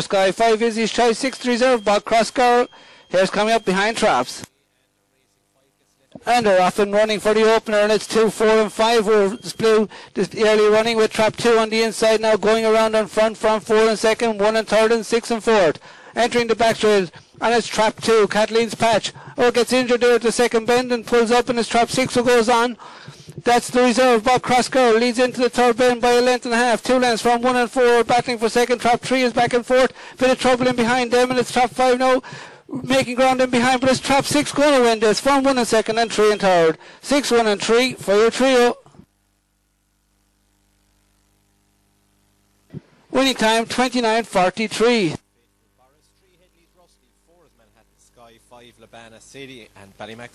Skye 5 Izzy's Choice, 6 reserve, Bogcross Girl. Here's coming up behind traps. And they're off and running for the opener, and it's 2, 4, and 5. We're blue this early running with trap 2 on the inside now, going around on front from 4 and second, 1 and third, and 6 and 4th. Entering the back straight, and it's trap 2, Kathleen's patch. Oh, gets injured there at the second bend and pulls up, and it's trap 6 who goes on. That's the reserve. Bogcross Girl leads into the third bend by a length and a half. Two lengths from one and four. Battling for second. Trap three is back and forth. Bit of trouble in behind them, and it's trap five now. Making ground in behind, but it's trap six going to win this from one and second and three and third. Six, one and three for your trio. Winning time 29.43. Boris, three Headley's Rusty, four is Manhattan Sky, five Labana City, and Ballymac